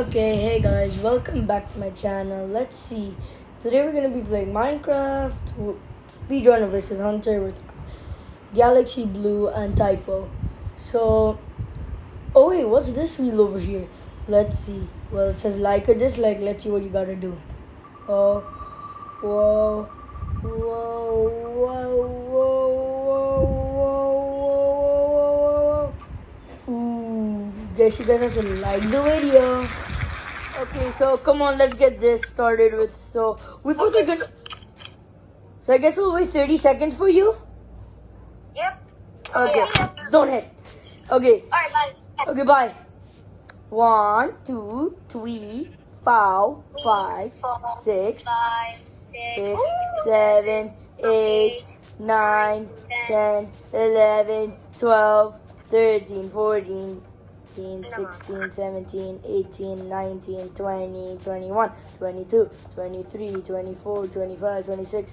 Okay, hey guys, welcome back to my channel. Let's see. Today we're gonna be playing Minecraft, Speedrunner versus Hunter with Galaxy Blue and Typo. So, oh wait, what's this wheel over here? Let's see. Well, it says like or dislike. Let's see what you gotta do. Oh, whoa, whoa, whoa, whoa. Guess you guys have to like the video. Okay, so come on, let's get this started with. So we both are gonna. So I guess we'll wait 30 seconds for you. Yep. Okay, don't hit. Okay, Alright, bye. okay, bye. One, two, three, four, five, Four, six, five, six, six, seven, eight, nine, ten, eleven, twelve, thirteen, fourteen. 15, 16, 17, 18, 19, 20, 21, 22, 23, 24, 25, 26,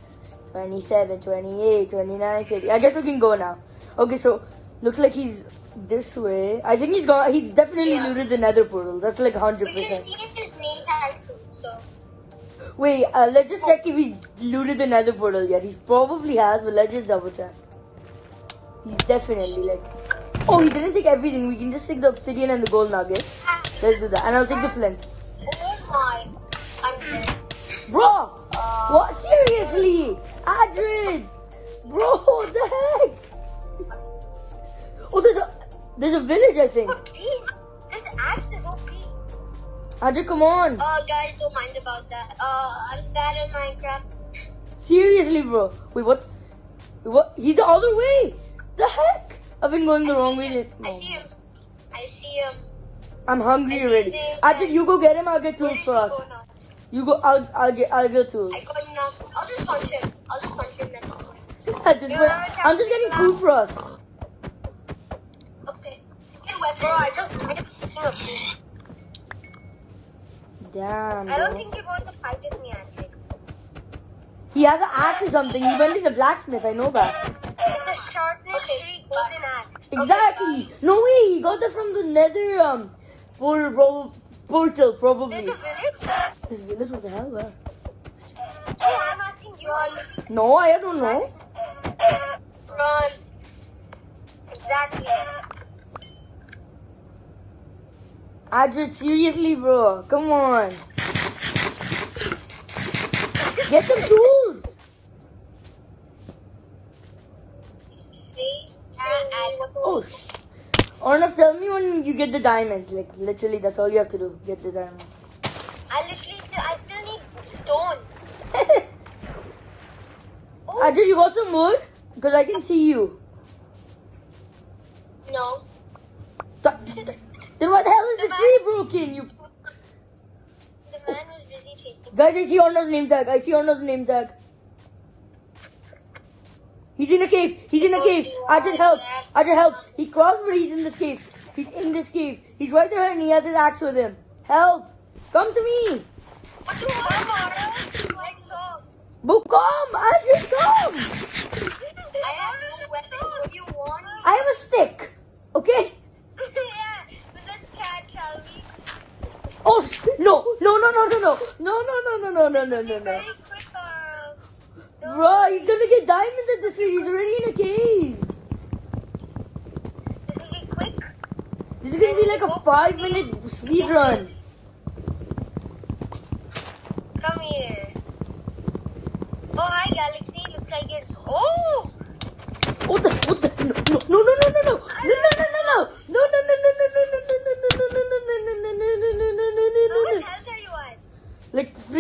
27, 28, 29, 30. I guess we can go now. Okay, so looks like he's this way. I think he's gone. He's definitely Yeah. looted the nether portal. That's like We can 100%. see if his name tag soon, so. Wait, uh, let's just check if he's looted the nether portal yet. He probably has, but let's just double check. He's definitely like. Oh, he didn't take everything. We can just take the obsidian and the gold nugget. Let's do that. And I'll take the flint. Oh my. Bro! What? Seriously? Adrian! Bro, what the heck? Oh, there's a, there's a village, I think. This axe is OP. Adrian, come on. Uh, guys, don't mind about that. Uh, I'm bad at Minecraft. Seriously, bro. Wait, what's... What? He's the other way. The heck? I've been going the I wrong way. him. I see him. I see him. I'm hungry I already. him. Adrian, you go get him. I'll get tools for us. You go. I'll. I'll get. I'll get tools. I got enough. I'll just punch him. I'll just punch him next time. Point, I'm just getting food for us. Okay. Get weapon. Bro, I just I just picking up food. Damn. I don't think you're going to fight with me. He has an axe or something. He went to the blacksmith. I know that. It's a sharpness three golden axe. Exactly. No way. He got that from the nether um portal, prob- portal probably. There's a village? This village, what the hell? Where? Oh, I'm asking you. Run. No, I don't know. Run. Exactly. Adrit, seriously, bro. Come on. Get some tools. Oh, Arnav, tell me when you get the diamonds. Like, literally, that's all you have to do. Get the diamonds. I literally still, I still need stone. Oh, Adrit, you got some wood? Because I can see you. no. Then what the hell is the tree broken? You The man was busy chasing. Guys, I see Arnav's name tag. I see Arnav's name tag. He's in the cave. He's in the cave. Ajit, help. Ajit, help. He crossed, but he's in this cave. He's in this cave. He's right there and he has his axe with him. Help. Come to me. What you want, Mara? Let's go. Boo, come. Ajit, come. I have no weapon. What do you want? I have a stick. Okay? yeah. So let's chat, shall we? Oh, sh- no. No, no, no, no, no. No, no, no, no. Bro, he's gonna get diamonds at this rate. He's already in a cave. This will be quick. This is gonna be like a five minute speed run.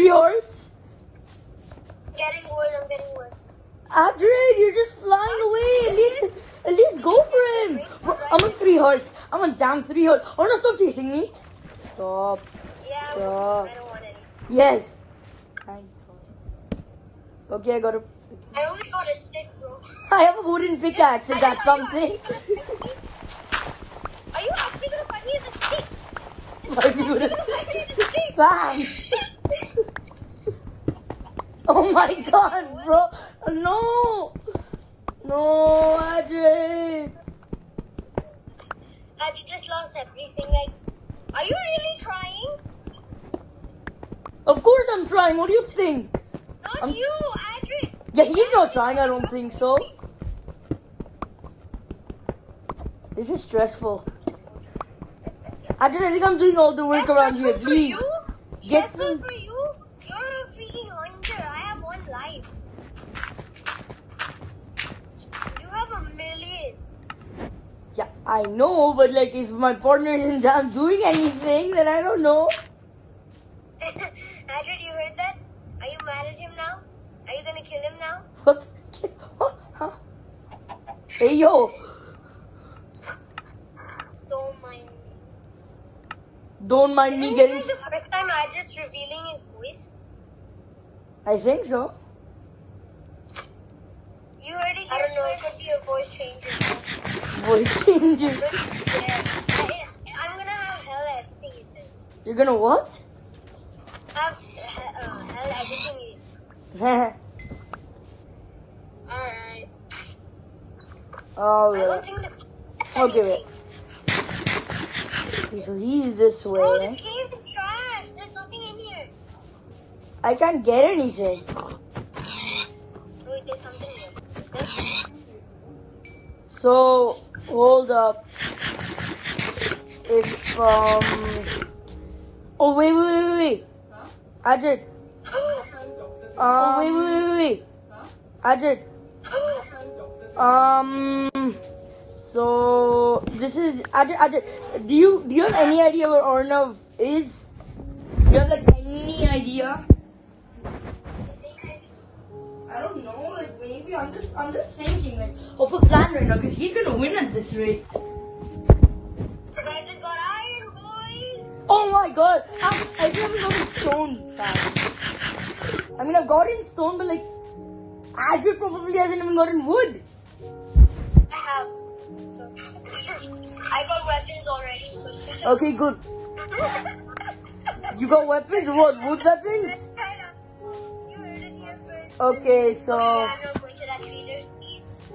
Hearts? Getting wood. I'm getting wood. Adrian, you're just flying away. At least, at least go for him. I'm on three hearts. I'm on damn three hearts. Oh no, stop chasing me. Stop. Yeah, Stop. I don't want any. Yes. Thank God. Okay, I got a. I only got a stick, bro. I have a wooden pickaxe. Is that something? Are you actually gonna fight me with a stick? Fight me You're gonna fight me with a stick? Bang! Oh my god, bro! No! No, Adrian! Have you just lost everything? Like, are you really trying? Of course I'm trying. What do you think? Not I'm- you, Adrian. Yeah, he's not trying. I don't think so. This is stressful. I just I think I'm doing all the work around here. Stressful Please. you? Get Stressful me- for you? You're a freaking hunter. I have one life. You have a million. Yeah, I know, but like if my partner isn't down doing anything, then I don't know. Adrian, you heard that? Are you mad at him now? Are you gonna kill him now? What? Huh? Hey yo, Don't mind. me. don't mind me Isn't getting. this the first time Adrian's revealing his voice? I think so. You heard it I don't know. It could be a voice changer. Voice changer. yeah. I, I'm gonna have hell editing it then. You're gonna what? Have uh, uh, hell editing it. Alright. Alright. I don't think this. Okay, so he's this Bro, way. this cave is trash. There's nothing in here. I can't get anything. So hold up. If um. Oh wait wait wait wait. Ajit. Oh wait wait wait wait. Ajit. Um. So this is Ajit. Ajit. Do you do you have any idea where Arnav is? Do you have like any idea? I don't know. Maybe I'm just I'm just thinking like of a plan right now because he's gonna win at this rate. I just got iron, boys. Oh my god! I, I haven't gotten stone. fam. I mean, I've gotten stone, but like, Azure probably hasn't even gotten wood. I have. So, I got weapons already, so Okay, good. You got weapons? What? Wood weapons? You heard it here first. Okay, so.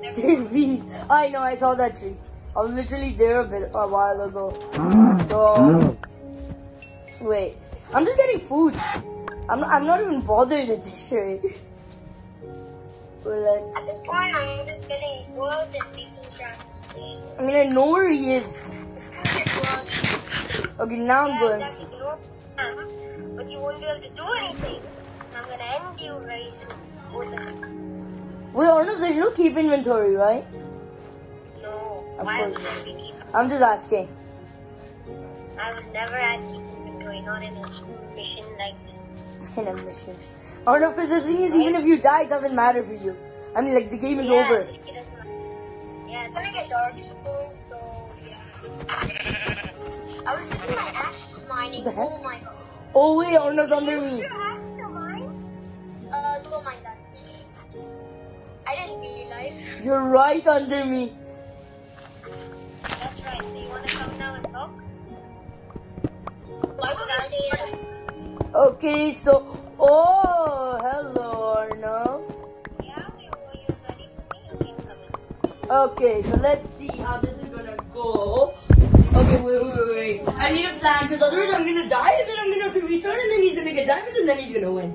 Never I know, I saw that tree. I was literally there a bit a while ago. So. Wait. I'm just getting food. I'm not, I'm not even bothered at this rate. Like, At this point, I'm just getting wood and making tracks. I mean, I know where he is. Okay, now I'm going. exactly. You know, but you won't be able to do anything. So I'm gonna end you very soon. With that. Wait, Arnav, there's no keep inventory, right? No, Of why course. would I be keep? I'm just asking. I would never add keep inventory, not in a mission like this. In a mission. Oh, Arnav, because the thing is, even if you die, it doesn't matter for you. I mean, like, the game is yeah, over. it. Yeah, it's gonna get dark soon, so yeah. I was using my axe mining. Oh my god. Oh, wait, oh, Arnav's under me. I didn't realize. You're right under me. That's right. So you wanna come down and talk? Why would I that? Okay, so. Oh, hello, Arnav. Yeah, ready for me? Okay, so let's see how this is gonna go. Okay, wait, wait, wait, wait. I need a plan, because otherwise I'm gonna die, and then I'm gonna have to restart, and then he's gonna get diamonds, and then he's gonna win.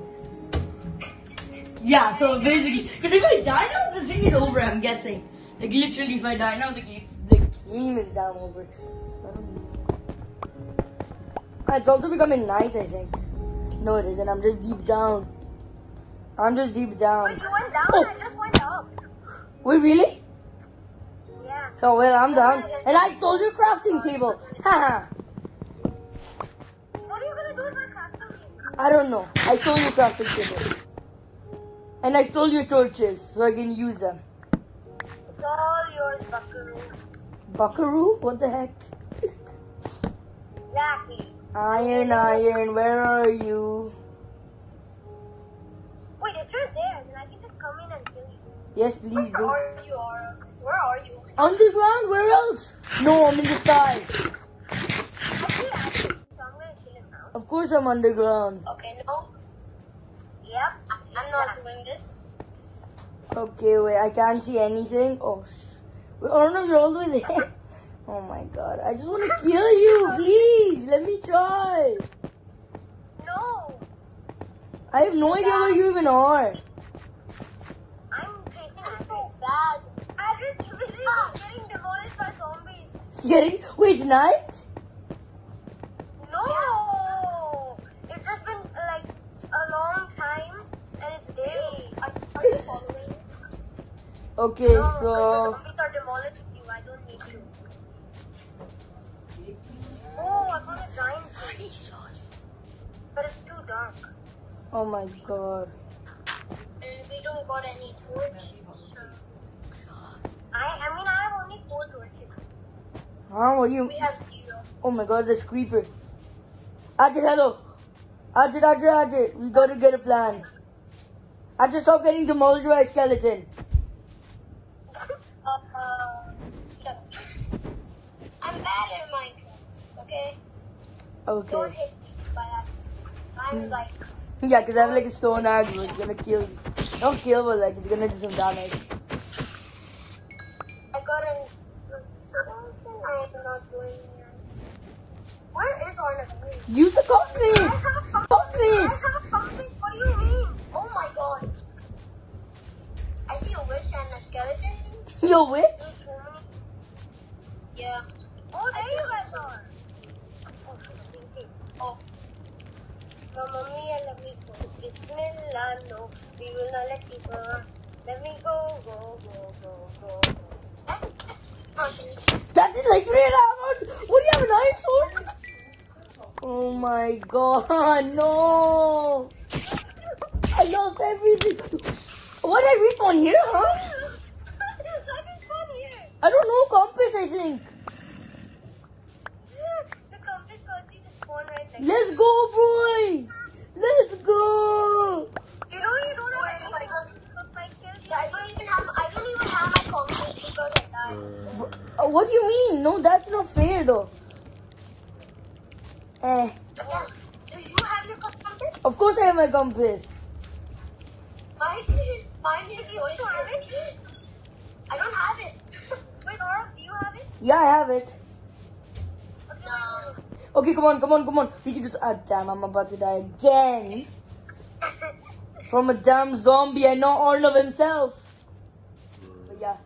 Yeah, so basically, because if I die now, the thing is over, I'm guessing. Like, literally, if I die now, the game, the game is down over. It's also becoming night, I think. No, it isn't. I'm just deep down. I'm just deep Wait, down. you went down? Oh. I just went up. Wait, really? Yeah. Oh, well, I'm done. And I stole your crafting table. Haha. What are you gonna do with my crafting table? I don't know. I stole your crafting table. And I stole your torches so I can use them. It's all yours, Buckaroo. Buckaroo? What the heck? Exactly. Iron, iron, where are you? Wait, it's right there. Then I can just come in and kill you. Yes, please Where do. are you, Aura? Where are you? Underground? Where else? No, I'm in the sky. Actually, actually, so I'm gonna kill him now. Of course I'm underground. Okay, no. Yep, doing this. Okay, wait, I can't see anything. Oh, sh- wait, oh no, you're all the way there. Oh my god, I just want to kill you, please. Let me try. No. I have no idea where you even are. I'm chasing I'm so bad. I just really ah. getting demolished by zombies. Getting wait tonight? No! It's just been like a long time and it's days. Are, are you following? Okay, No, so are demolishing you. I don't need to. Oh, I found a giant tree. But it's too dark. oh my god. And we don't got any torches. I, I mean, I have only four torches. What do you? We have zero. Oh my god, there's creeper. Ajit, hello. Ajit, Ajit, Ajit. We gotta get a plan. Ajit, stop getting demolished by a skeleton. Uh. I'm bad at Minecraft, okay? Don't Okay. hit me by accident. I'm like, Yeah, because I have like a stone axe, but it's gonna kill you. Not kill, but like it's gonna do some damage. I got an. Something I'm not doing. Where is? Use the I compass! Yo, witch? Yeah. Oh, there you guys are. Oh. Mamma mia, let me go. Bismillah, no. We will not let you go. Let me go, go, go, go, go, go. That is like hours! What do you have an iron sword? Oh my god, no! I lost everything. What did I respawn here, huh? I don't know compass, I think. The compass you to spawn right next Let's go, boy! Let's go! You know you don't have any Yeah, I don't even have I don't even have my compass because I died. What do you mean? No, that's not fair though. Eh, Yeah. Do you have your compass? of course I have my compass. Mine, mine is the also have it. I don't have it. Do you have it? Yeah, I have it. No. Okay, come on, come on, come on. We can just. Ah, damn, I'm about to die again. From a damn zombie and not Arnav himself. But yeah,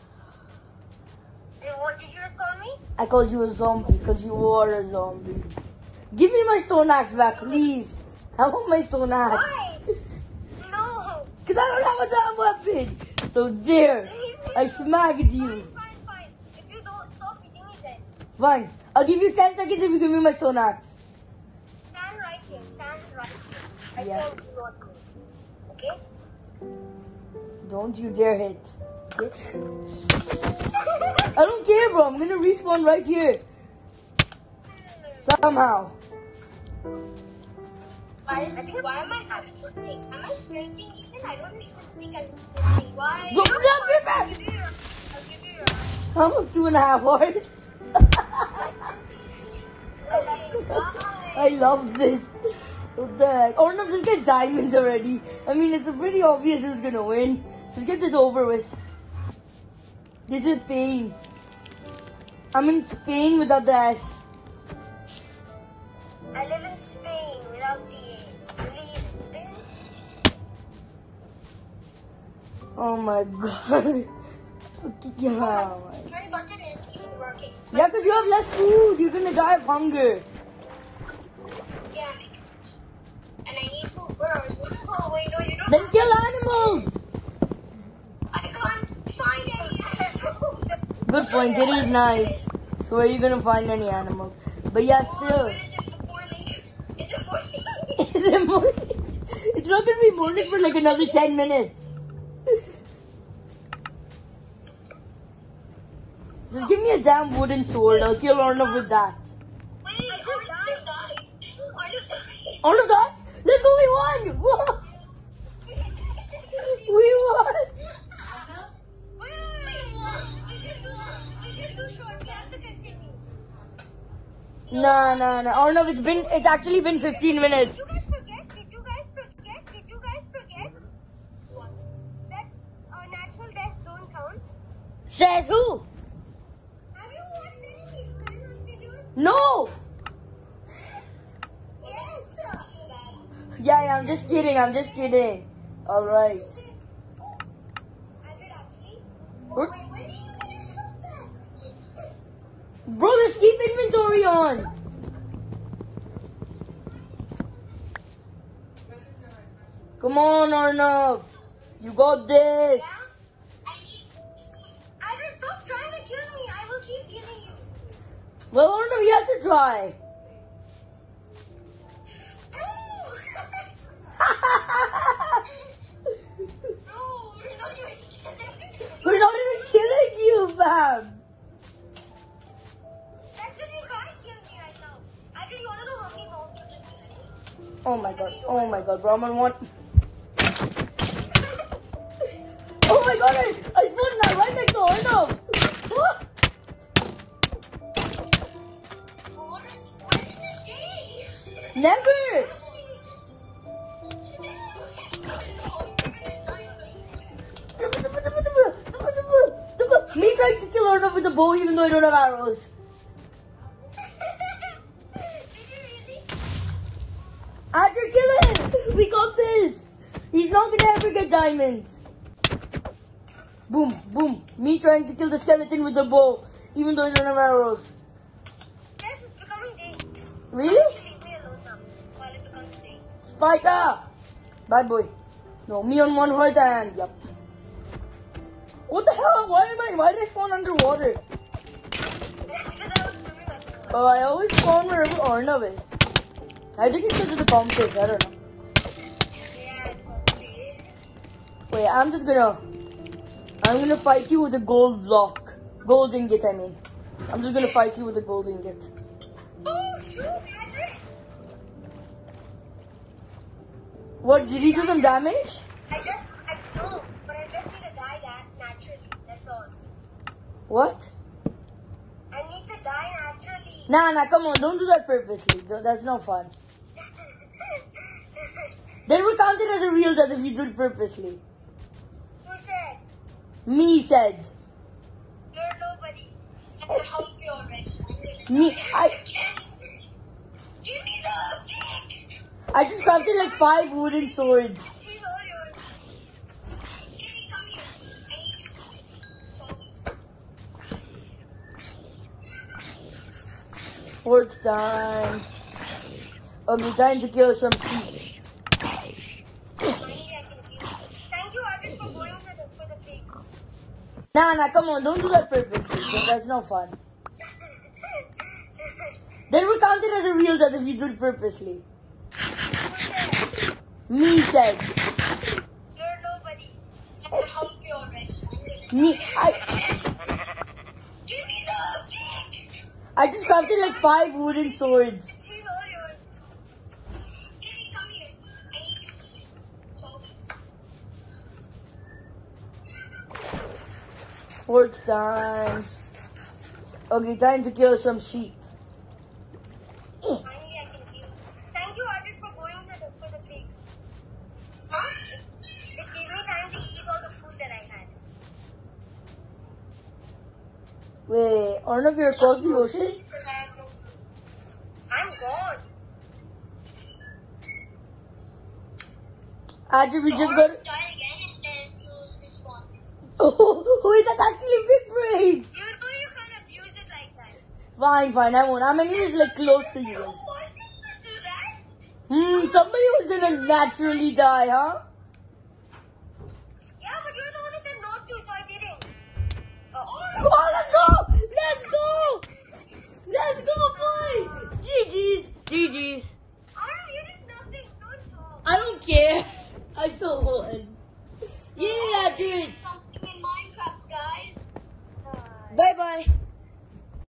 Hey, what did you just call me? I called you a zombie because you are a zombie. Give me my stone axe back, please. I want my stone axe. Why? No. Because I don't have a damn weapon. So there, I smacked you. Fine, fine, fine. If you don't stop hitting me then. Fine. I'll give you 10 seconds if you give me my stone axe. Stand right here. Stand right here. I Yeah. told you not to. Okay? Don't you dare hit. Okay? I don't care, bro. I'm gonna respawn right here. Somehow. Why, is, why am I not sprinting? Am I sprinting even? I don't even think I'm sprinting. Why? Go, go, go. I'll give you your, I'll give you your, I'm a two and a half heart. I love this. What the heck? Oh no, just get diamonds already. I mean, it's pretty obvious who's gonna win. Let's get this over with. This is Spain. I'm in Spain without the S. I live in Spain without the A. You Spain? Oh my god. Okay, yeah. My button is even working. Yeah, because you have less food. You're gonna die of hunger. And I need to burn. Oh, wait, no, you don't. Then kill animals. I can't find any. animals. Good point. It is night. So where are you gonna find any animals? But yeah, still. is it morning? Is it morning? Is it morning? It's not gonna be morning for like another 10 minutes. Just give me a damn wooden sword. I'll kill Arnav with that. Wait, I died. I died. Let's go, we won! We won! Continue. Nah, oh, nah, nah. Arnav, it's been, it's actually been 15 minutes. Did you guys forget? Did you guys forget? Did you guys forget? What? That uh, natural deaths don't count? Says who? Have you watched any Minecraft videos? No! Yes. Yeah, yeah, I'm just kidding. I'm just kidding. All right. Android actually. What? Wait, when do you finish that? Bro, let's keep inventory on. Come on, Arnav. You got this. Yeah? Android, stop trying to kill me. I will keep killing you. Well, Arnav, he has to try. How many bombs you just killed? Oh my god. Oh my god. I'm one. Oh my god, I, I spawned now right next to. What? What what day? Never. Kill Arnav with a bow even though I don't have arrows. Really? Andrew, kill him! We got this! He's not gonna ever get diamonds. Boom, boom. Me trying to kill the skeleton with the bow, even though I don't have arrows. Yes, it's becoming day. Really? Leave me alone now while it becomes day. Spiker! Bad boy. No, me on one horse and yep. What the hell? Why am I? Why did I spawn underwater? Oh, I always spawn wherever Arnav is. I think it's because of the competition. I don't know. Yeah. Wait, I'm just gonna. I'm gonna fight you with a gold block. Gold ingot, I mean. I'm just gonna fight you with a gold ingot. Oh, shoot. What, did he do some damage? I just, I know, but I just need to die that naturally. That's all. What? I need to die naturally. Nah, nah, come on, don't do that purposely. That's no fun. Then we count it as a real death if you do it purposely. Who said? Me said. You're nobody. I can help you already. Me, I, Give me the pick. I just crafted like five wooden swords. Fourth time. Okay, time to kill some sheep. money I can give. Thank you, Arvind, for going to the, for the pig. Nah, nah, come on, don't do that purposely. That's no fun. Then we count it as a real death if you do it purposely. Who said? Me said. You're nobody. I can help you already. Me, I, Crafted like five wooden swords. She's all yours. Kitty, come here. I need you. So, Fourth time. Okay, time to kill some sheep. money I can give. Thank you, Arvind, for going to the, for the pig. Huh? It gave me time to eat all the food that I had. Wait, Arnav, you're across the ocean? I'm gone. We just got. die again and then you'll respawn. Oh, wait, that's actually a big brain. You know you can't abuse it like that. Fine, fine, I won't. I'm anyways like close to you. Why did you do that? Hmm, somebody was gonna naturally die, huh? Yeah, but you're the one who said not to, so I didn't. Oh, Oh, let's go! Let's go! Let's go, boy! GG's, GG's. Arm, you did nothing. Don't talk. I don't care. I still won. Yeah, dude. Something in Minecraft, guys. Bye bye.